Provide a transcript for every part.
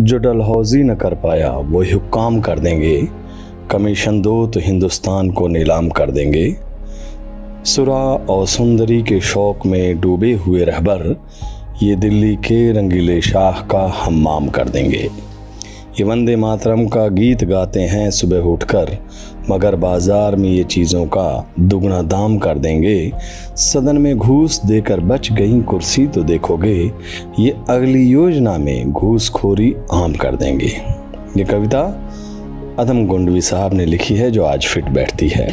जो डलहौजी न कर पाया, वो हुक्काम कर देंगे। कमीशन दो तो हिंदुस्तान को नीलाम कर देंगे। सुरा और सुंदरी के शौक में डूबे हुए रहबर, ये दिल्ली के रंगीले शाह का हमाम कर देंगे। ये वंदे मातरम का गीत गाते हैं सुबह उठकर मगर बाज़ार में ये चीज़ों का दुगना दाम कर देंगे। सदन में घूस देकर बच गई कुर्सी तो देखोगे, ये अगली योजना में घूसखोरी आम कर देंगे। ये कविता अदम गुंडवी साहब ने लिखी है, जो आज फिट बैठती है।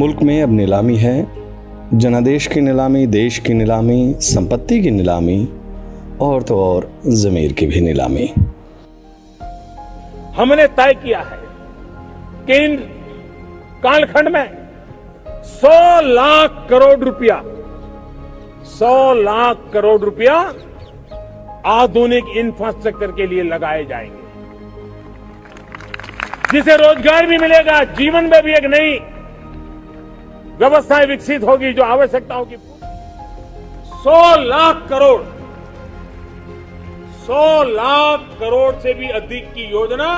मुल्क में अब नीलामी है। जनादेश की नीलामी, देश की नीलामी, संपत्ति की नीलामी, और तो और ज़मीर की भी नीलामी। हमने तय किया है कि इन कालखंड में 100 लाख करोड़ रुपया 100 लाख करोड़ रुपया आधुनिक इंफ्रास्ट्रक्चर के लिए लगाए जाएँगे। जिसे रोज़गार भी मिलेगा, जीवन में भी एक नई व्यवस्थाएँ विकसित होगी जो आवश्यकताओं की 100 लाख करोड़ 100 लाख करोड़ से भी अधिक की योजना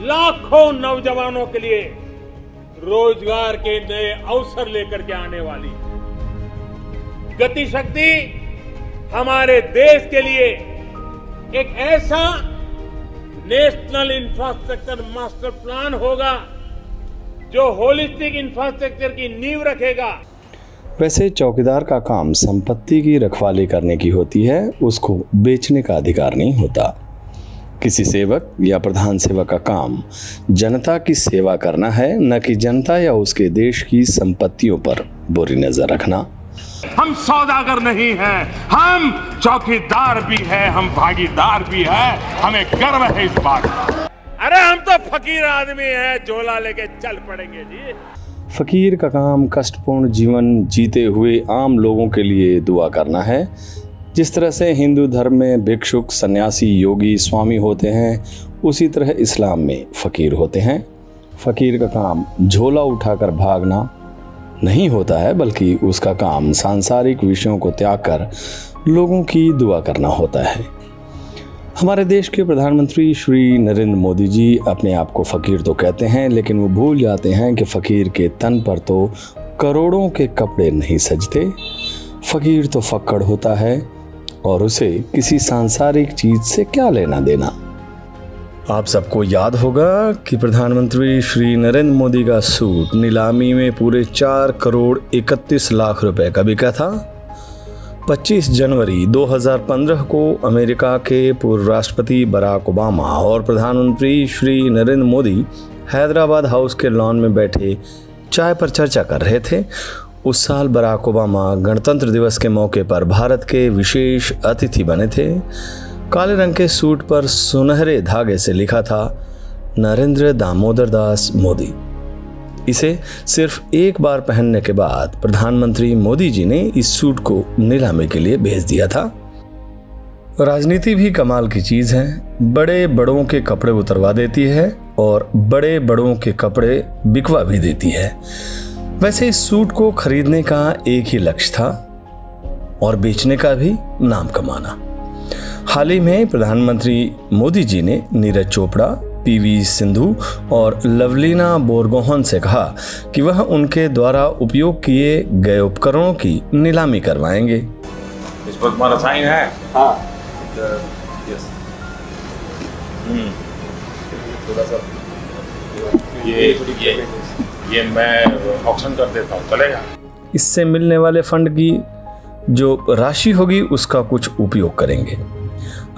लाखों नौजवानों के लिए रोज़गार के नए अवसर लेकर के आने वाली गति शक्ति हमारे देश के लिए एक ऐसा नेशनल इंफ्रास्ट्रक्चर मास्टर प्लान होगा जो होलिस्टिक इंफ्रास्ट्रक्चर की नींव रखेगा। वैसे चौकीदार का काम संपत्ति की रखवाली करने की होती है, उसको बेचने का अधिकार नहीं होता। किसी सेवक या प्रधान सेवक का काम जनता की सेवा करना है न कि जनता या उसके देश की संपत्तियों पर बुरी नज़र रखना। हम सौदागर नहीं हैं हम चौकीदार भी हैं हम भागीदार भी हैं हमें गर्व है इस बात अरे हम तो फकीर आदमी हैं झोला लेके चल पड़ेंगे जी। फकीर का काम कष्टपूर्ण जीवन जीते हुए आम लोगों के लिए दुआ करना है। जिस तरह से हिंदू धर्म में भिक्षुक सन्यासी योगी स्वामी होते हैं, उसी तरह इस्लाम में फ़कीर होते हैं। फ़कीर का काम झोला उठाकर भागना नहीं होता है, बल्कि उसका काम सांसारिक विषयों को त्याग कर लोगों की दुआ करना होता है। हमारे देश के प्रधानमंत्री श्री नरेंद्र मोदी जी अपने आप को फ़कीर तो कहते हैं, लेकिन वो भूल जाते हैं कि फ़कीर के तन पर तो करोड़ों के कपड़े नहीं सजते। फ़कीर तो फक्कड़ होता है और उसे किसी सांसारिक चीज़ से क्या लेना देना? आप सबको याद होगा कि प्रधानमंत्री श्री नरेंद्र मोदी का सूट नीलामी में पूरे चार करोड़ इकतीस लाख रुपए का बिका था। 25 जनवरी 2015 को अमेरिका के पूर्व राष्ट्रपति बराक ओबामा और प्रधानमंत्री श्री नरेंद्र मोदी हैदराबाद हाउस के लॉन में बैठे चाय पर चर्चा कर रहे थे। उस साल बराक ओबामा गणतंत्र दिवस के मौके पर भारत के विशेष अतिथि बने थे। काले रंग के सूट पर सुनहरे धागे से लिखा था, नरेंद्र दामोदर दास मोदी। इसे सिर्फ़ एक बार पहनने के बाद प्रधानमंत्री मोदी जी ने इस सूट को नीलामी के लिए भेज दिया था। राजनीति भी कमाल की चीज़ है। बड़े बड़ों के कपड़े उतरवा देती है और बड़े बड़ों के कपड़े बिकवा भी देती है। वैसे इस सूट को खरीदने का एक ही लक्ष्य था और बेचने का भी नाम कमाना। हाल ही में प्रधानमंत्री मोदी जी ने नीरज चोपड़ा पीवी सिंधु और लवलीना बोरगोहन से कहा कि वह उनके द्वारा उपयोग किए गए उपकरणों की नीलामी करवाएँगे। इस पर तुम्हारा साइन है। हाँ। ये ये। ये मैं ऑप्शन कर देता हूँ, चलेगा? इससे मिलने वाले फंड की जो राशि होगी, उसका कुछ उपयोग करेंगे।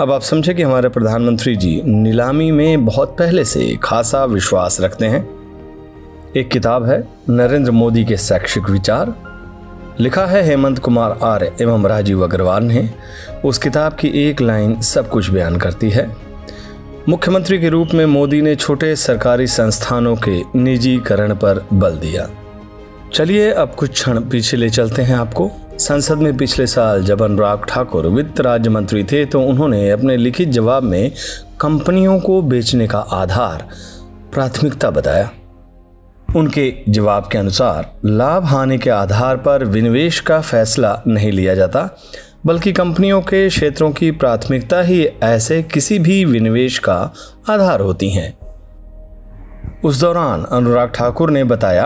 अब आप समझे कि हमारे प्रधानमंत्री जी नीलामी में बहुत पहले से खासा विश्वास रखते हैं। एक किताब है, नरेंद्र मोदी के शैक्षिक विचार। लिखा है हेमंत कुमार आर्य एवं राजीव अग्रवाल ने। उस किताब की एक लाइन सब कुछ बयान करती है। मुख्यमंत्री के रूप में मोदी ने छोटे सरकारी संस्थानों के निजीकरण पर बल दिया। चलिए अब कुछ क्षण पीछे ले चलते हैं आपको। संसद में पिछले साल जब अनुराग ठाकुर वित्त राज्य मंत्री थे तो उन्होंने अपने लिखित जवाब में कंपनियों को बेचने का आधार प्राथमिकता बताया। उनके जवाब के अनुसार, लाभ हानि के आधार पर विनिवेश का फैसला नहीं लिया जाता। बल्कि कंपनियों के क्षेत्रों की प्राथमिकता ही ऐसे किसी भी विनिवेश का आधार होती हैं। उस दौरान अनुराग ठाकुर ने बताया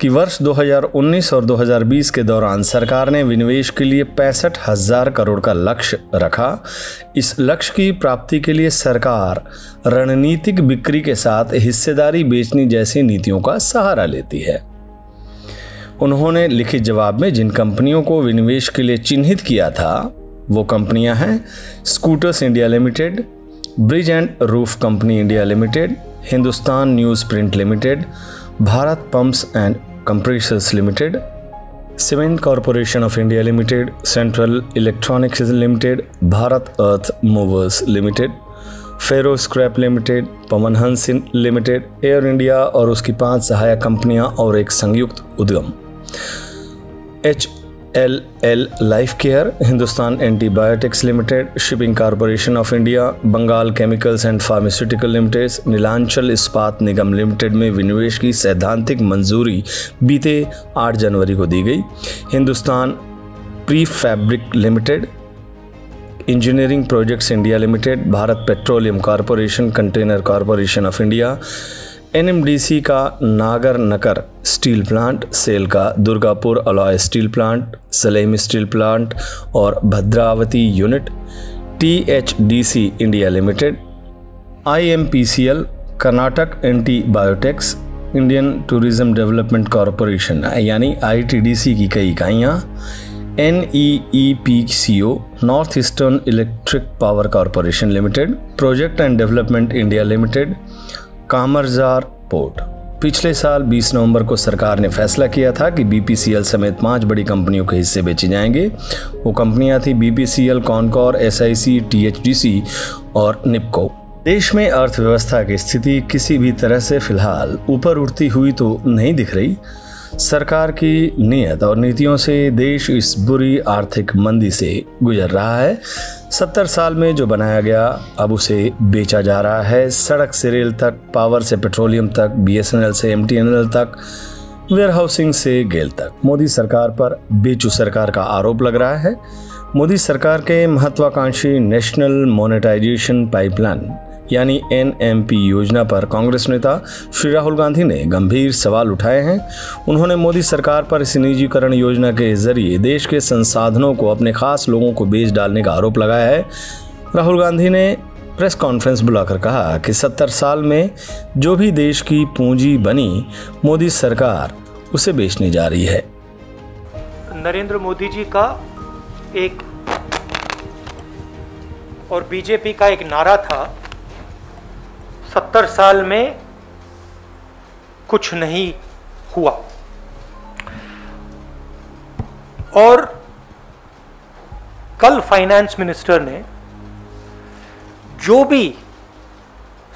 कि वर्ष 2019 और 2020 के दौरान सरकार ने विनिवेश के लिए पैंसठ हज़ार करोड़ का लक्ष्य रखा। इस लक्ष्य की प्राप्ति के लिए सरकार रणनीतिक बिक्री के साथ हिस्सेदारी बेचने जैसी नीतियों का सहारा लेती है। उन्होंने लिखित जवाब में जिन कंपनियों को विनिवेश के लिए चिन्हित किया था, वो कंपनियाँ हैं scooters India limited, bridge and roof company India limited, Hindustan news print limited, Bharat pumps and compressors limited, cement corporation of India limited, central electronics limited, Bharat earth movers limited, ferro scrap limited, Pawan Hans limited, air India और उसकी पाँच सहायक कंपनियाँ और एक संयुक्त उद्यम। H L L life care, Hindustan antibiotics limited, shipping corporation of India, Bengal chemicals and pharmaceutical limited, Nilanchal Ispat Nigam limited में विनिवेश की सैद्धांतिक मंजूरी बीते 8 जनवरी को दी गई। Hindustan pre fabric limited, engineering projects India limited, Bharat petroleum corporation, container corporation of India NMDC का Nagarnar steel plant, SAIL का Durgapur alloy steel plant, Salem steel plant और Bhadravati unit, THDC India limited, IMPCL, Karnataka antibiotics, Indian tourism development corporation, यानी ITDC की कई इकाइयाँ N E E P C O north eastern electric power corporation limited, project and development India limited Kamarajar port. पिछले साल 20 नवंबर को सरकार ने फैसला किया था कि बीपीसीएल समेत पाँच बड़ी कंपनियों के हिस्से बेचे जाएँगे। वो कंपनियाँ थी बीपीसीएल, कॉनकॉर टीएचडीसी और निपको। देश में अर्थव्यवस्था की स्थिति किसी भी तरह से फ़िलहाल ऊपर उठती हुई तो नहीं दिख रही। सरकार की नीयत और नीतियों से देश इस बुरी आर्थिक मंदी से गुजर रहा है। सत्तर साल में जो बनाया गया, अब उसे बेचा जा रहा है। सड़क से रेल तक, पावर से पेट्रोलियम तक बीएसएनएल से एमटीएनएल तक वेयर हाउसिंग से गेल तक। मोदी सरकार पर बेचू सरकार का आरोप लग रहा है। मोदी सरकार के महत्वाकांक्षी नेशनल मोनेटाइजेशन पाइपलाइन यानी एनएमपी योजना पर कांग्रेस नेता श्री राहुल गांधी ने गंभीर सवाल उठाए हैं। उन्होंने मोदी सरकार पर इस निजीकरण योजना के ज़रिए देश के संसाधनों को अपने खास लोगों को बेच डालने का आरोप लगाया है। राहुल गांधी ने प्रेस कॉन्फ्रेंस बुलाकर कहा कि सत्तर साल में जो भी देश की पूंजी बनी, मोदी सरकार उसे बेचने जा रही है। नरेंद्र मोदी जी का एक और बीजेपी का एक नारा था। सत्तर साल में कुछ नहीं हुआ। और कल फाइनेंस मिनिस्टर ने जो भी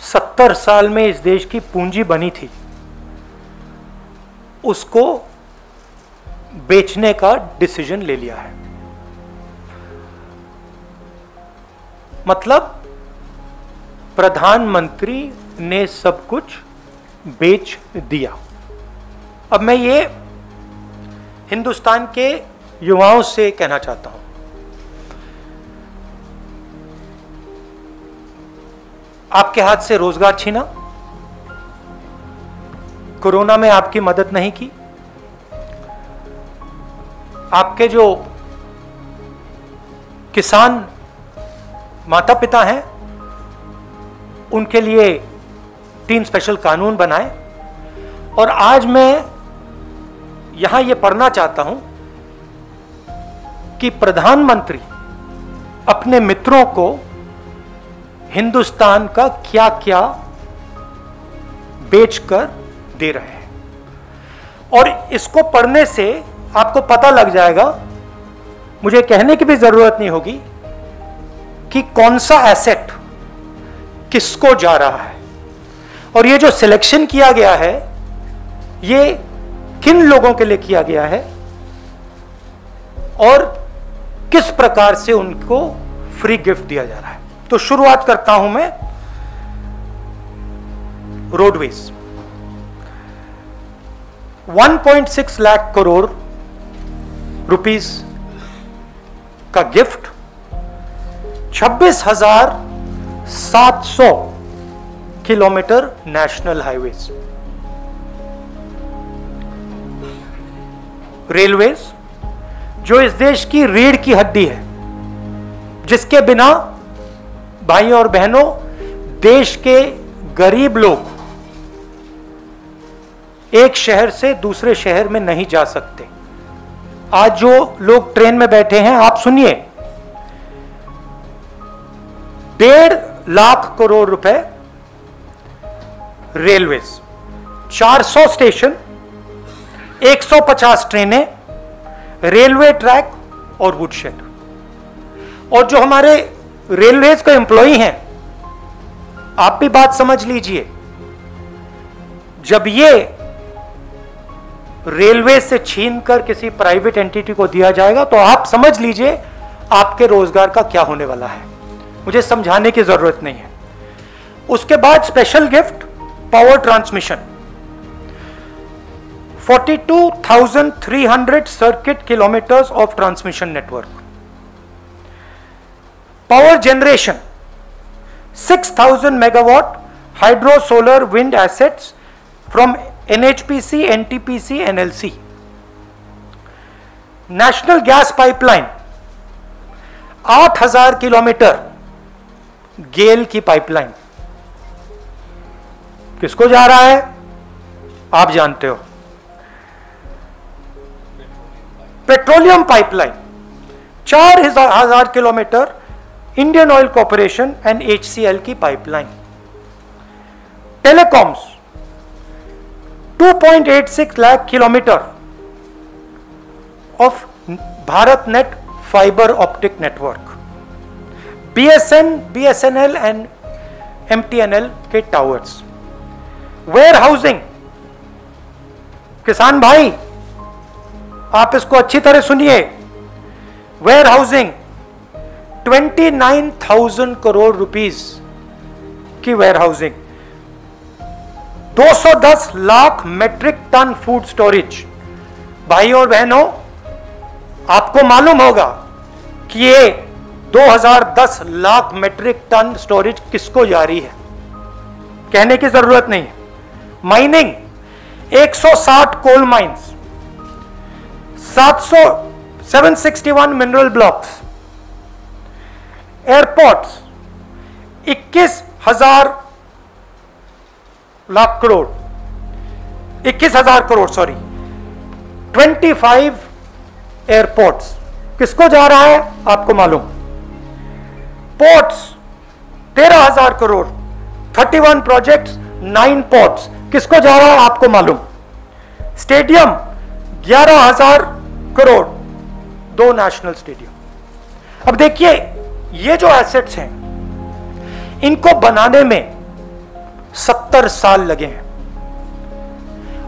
सत्तर साल में इस देश की पूंजी बनी थी, उसको बेचने का डिसीज़न ले लिया है। मतलब प्रधानमंत्री ने सब कुछ बेच दिया। अब मैं ये हिंदुस्तान के युवाओं से कहना चाहता हूँ। आपके हाथ से रोज़गार छीना। कोरोना में आपकी मदद नहीं की। आपके जो किसान माता पिता हैं उनके लिए तीन स्पेशल कानून बनाए। और आज मैं यहाँ यह पढ़ना चाहता हूँ कि प्रधानमंत्री अपने मित्रों को हिंदुस्तान का क्या क्या बेचकर दे रहे हैं। और इसको पढ़ने से आपको पता लग जाएगा, मुझे कहने की भी ज़रूरत नहीं होगी कि कौन सा एसेट किसको जा रहा है? और ये जो सिलेक्शन किया गया है, ये किन लोगों के लिए किया गया है? और किस प्रकार से उनको फ्री गिफ्ट दिया जा रहा है? तो शुरुआत करता हूँ मैं रोडवेज़ 1.6 लाख करोड़ रुपीस का गिफ्ट छब्बीस हज़ार सात सौ किलोमीटर नेशनल हाईवेज। रेलवेज, जो इस देश की रीढ़ की हड्डी है, जिसके बिना भाई और बहनों, देश के गरीब लोग एक शहर से दूसरे शहर में नहीं जा सकते। आज जो लोग ट्रेन में बैठे हैं, आप सुनिए, डेढ़ लाख करोड़ रुपए रेलवेज 400 स्टेशन 150 ट्रेनें रेलवे ट्रैक और वुडशेड और जो हमारे रेलवेज के एम्प्लॉय हैं, आप भी बात समझ लीजिए, जब ये रेलवे से छीन कर किसी प्राइवेट एंटिटी को दिया जाएगा तो आप समझ लीजिए आपके रोज़गार का क्या होने वाला है। मुझे समझाने की ज़रूरत नहीं है। उसके बाद special gift power transmission 42,300 circuit kilometres of transmission network power generation 6,000 megawatt hydro solar wind assets from NHPC NTPC NLC national gas pipeline 8000 kilometre GAIL की पाइपलाइन। किसको जा रहा है? आप जानते हो। Petroleum pipeline. चार हज़ार kilometre Indian oil corporation and HCL की pipeline. Telecoms 2.86 lakh kilometre of Bharat net fibre optic network. BSN BSNL and MTNL के टावर्स वेयर हाउसिंग किसान भाई आप इसको अच्छी तरह सुनिए। वेयर हाउसिंग 29,000 करोड़ रुपीस की warehousing 210 lakh metric tonne food storage भाई और बहनों आपको मालूम होगा कि ये 2010 लाख मेट्रिक टन स्टोरेज किसको जारी है? कहने की ज़रूरत नहीं mining 160 coal mines 700 761 mineral blocks airports इक्कीस हज़ार लाख करोड़, इक्कीस हज़ार crore sorry twenty five airports किसको जा रहा है? आपको मालूम। पोर्ट्स तेरह हज़ार crore. Thirty one projects, nine ports किसको जा रहा है? आपको मालूम। स्टेडियम, ग्यारह हज़ार करोड़। दो नेशनल स्टेडियम। अब देखिए, ये जो एसेट्स हैं, इनको बनाने में सत्तर साल लगे हैं।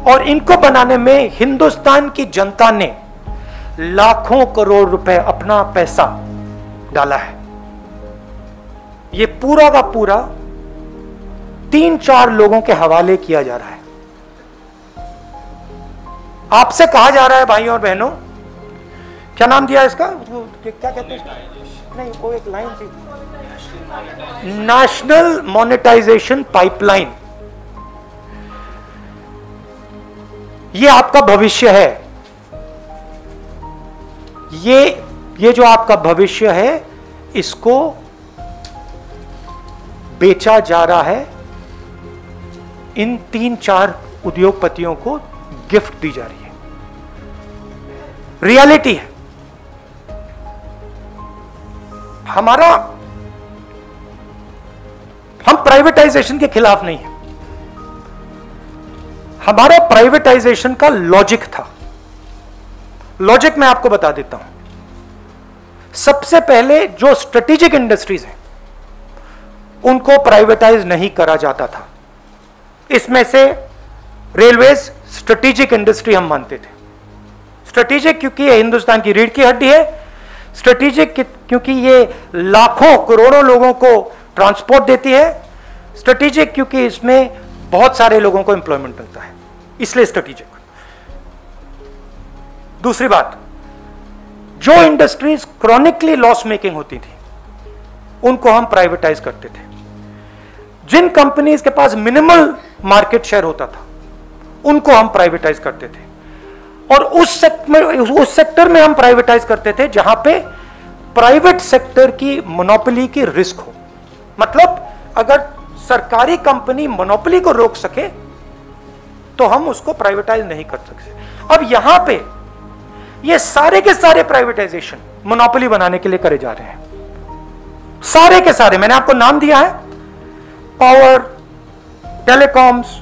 और इनको बनाने में हिंदुस्तान की जनता ने लाखों करोड़ रुपए अपना पैसा डाला है। ये पूरा का पूरा तीन चार लोगों के हवाले किया जा रहा है। आपसे कहा जा रहा है, भाइयों और बहनों, क्या नाम दिया इसका? क्या कहते हैं नहीं, वो एक लाइन थी। नेशनल मोनेटाइजेशन पाइपलाइन ये आपका भविष्य है। ये ये जो आपका भविष्य है, इसको बेचा जा रहा है, इन तीन चार उद्योगपतियों को गिफ्ट दी जा रही है। रियलिटी है। हमारा, हम प्राइवेटाइजेशन के खिलाफ नहीं है। हमारा प्राइवेटाइजेशन का लॉजिक था। लॉजिक मैं आपको बता देता हूँ। सबसे पहले जो स्ट्रेटेजिक इंडस्ट्रीज़ हैं उनको प्राइवेटाइज नहीं करा जाता था। इसमें से रेलवेज स्ट्रेटेजिक इंडस्ट्री हम मानते थे। स्ट्रेटेजिक क्योंकि ये हिंदुस्तान की रीढ़ की हड्डी है। स्ट्रेटेजिक क्योंकि ये लाखों, करोड़ों लोगों को ट्रांसपोर्ट देती है। स्ट्रेटेजिक क्योंकि इसमें बहुत सारे लोगों को एम्प्लॉयमेंट मिलता है। इसलिए स्ट्रेटेजिक दूसरी बात, जो इंडस्ट्रीज़ क्रॉनिकली लॉस मेकिंग होती थी, उनको हम प्राइवेटाइज करते थे। जिन कंपनीज़ के पास मिनिमल मार्केट शेयर होता था, उनको हम प्राइवेटाइज करते थे। और उस सेक्टर उस सेक्टर में हम प्राइवेटाइज करते थे जहाँ पे प्राइवेट सेक्टर की मोनोपोली की रिस्क हो। मतलब अगर सरकारी कंपनी मोनोपोली को रोक सके तो हम उसको प्राइवेटाइज नहीं कर सकते अब यहाँ पे ये सारे के सारे प्राइवेटाइजेशन मोनोपोली बनाने के लिए करे जा रहे हैं। सारे के सारे, मैंने आपको नाम दिया है power telecoms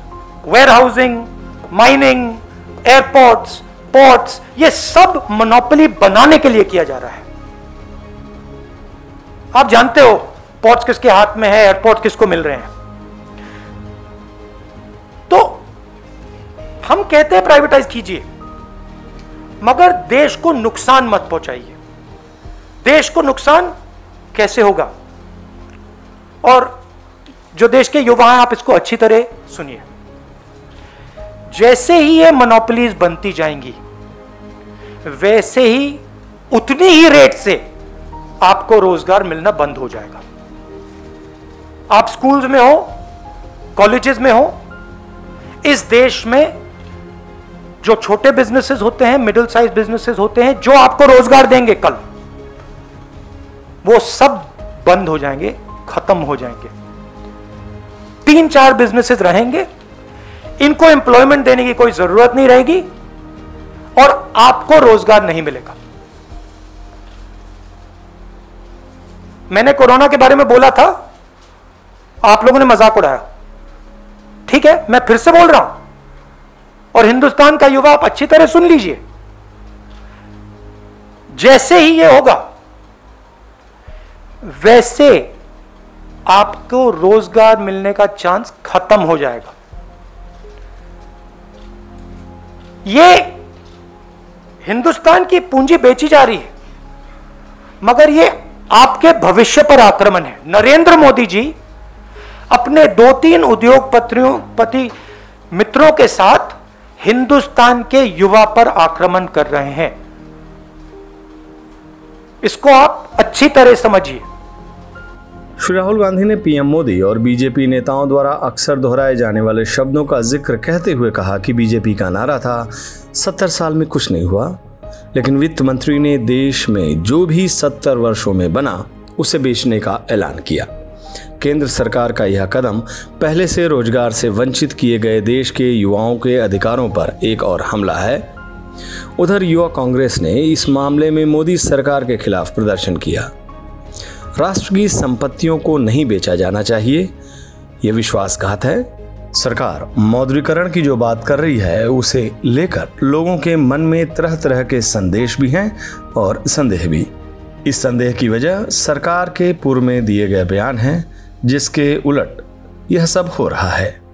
warehousing mining airports ports ये सब मोनोपोली बनाने के लिए किया जा रहा है। आप जानते हो पोर्ट्स किसके हाथ में है एयरपोर्ट किसको मिल रहे हैं? तो हम कहते हैं प्राइवेटाइज कीजिए, मगर देश को नुकसान मत पहुंचाइए। देश को नुकसान कैसे होगा? और जो देश के युवा हैं, आप इसको अच्छी तरह सुनिए। जैसे ही ये मोनोपलीज बनती जाएँगी, वैसे ही, उतनी ही रेट से आपको रोज़गार मिलना बंद हो जाएगा। आप स्कूल्स में हो कॉलेजेस में हो, इस देश में जो छोटे बिजनेसेस होते हैं मिडिल साइज़ बिजनेसेस होते हैं, जो आपको रोज़गार देंगे कल, वो सब बंद हो जाएँगे, खत्म हो जाएँगे। तीन चार बिजनेसेस रहेंगे। इनको एम्प्लॉयमेंट देने की कोई ज़रूरत नहीं रहेगी और आपको रोज़गार नहीं मिलेगा। मैंने कोरोना के बारे में बोला था। आप लोगों ने मज़ाक उड़ाया। ठीक है, मैं फिर से बोल रहा हूँ। और हिंदुस्तान का युवा आप अच्छी तरह सुन लीजिए। जैसे ही ये होगा, वैसे आपको रोज़गार मिलने का चांस खत्म हो जाएगा। ये हिंदुस्तान की पूंजी बेची जा रही है, मगर ये आपके भविष्य पर आक्रमण है। नरेंद्र मोदी जी अपने दो तीन उद्योगपतियों, पति मित्रों के साथ हिंदुस्तान के युवा पर आक्रमण कर रहे हैं। इसको आप अच्छी तरह समझिए। श्री राहुल गांधी ने पीएम मोदी और बीजेपी नेताओं द्वारा अक्सर दोहराए जाने वाले शब्दों का ज़िक्र कहते हुए कहा कि बीजेपी का नारा था। सत्तर साल में कुछ नहीं हुआ, लेकिन वित्त मंत्री ने देश में जो भी सत्तर वर्षों में बना, उसे बेचने का ऐलान किया। केंद्र सरकार का यह कदम पहले से रोज़गार से वंचित किए गए देश के युवाओं के अधिकारों पर एक और हमला है। उधर युवा कांग्रेस ने इस मामले में मोदी सरकार के खिलाफ प्रदर्शन किया। राष्ट्र की संपत्तियों को नहीं बेचा जाना चाहिए। यह विश्वासघात है। सरकार मौद्रीकरण की जो बात कर रही है, उसे लेकर लोगों के मन में तरह तरह के संदेश भी हैं और संदेह भी। इस संदेह की वजह सरकार के पूर्व में दिए गए बयान हैं, जिसके उलट यह सब हो रहा है।